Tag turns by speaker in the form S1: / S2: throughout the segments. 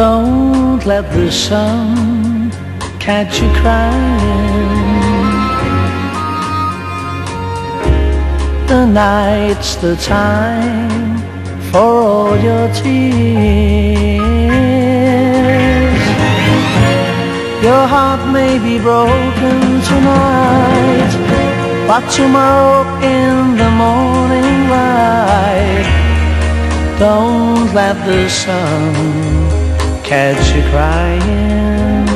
S1: Don't let the sun catch you crying. The night's the time for all your tears. Your heart may be broken tonight, but tomorrow in the morning light, don't let the sun catch you crying.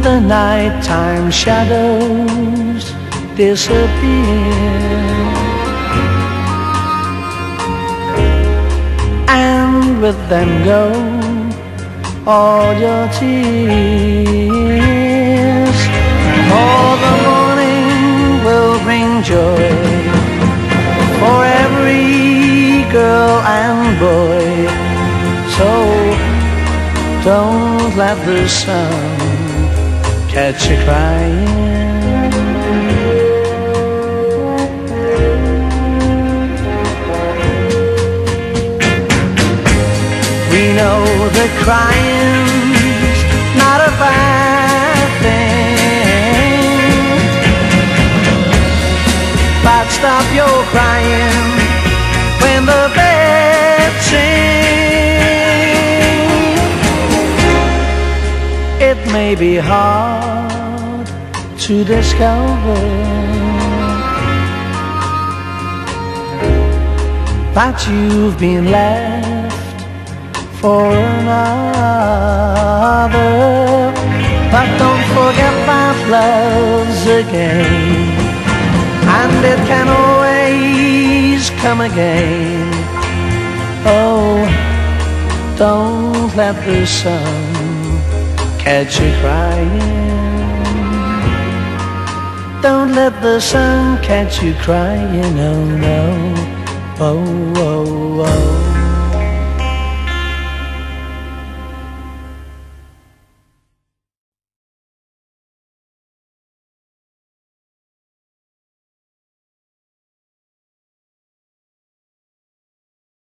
S1: The nighttime shadows disappear. And with them go all your tears. Girl and boy. So don't let the sun catch you crying. We know that crying's not a bad thing. But stop your crying It may be hard to discover. But you've been left for another. But don't forget that love's a game, and it can always come again. Oh, don't let the sun catch you crying. Don't let the sun catch you crying, oh no, oh, oh, oh.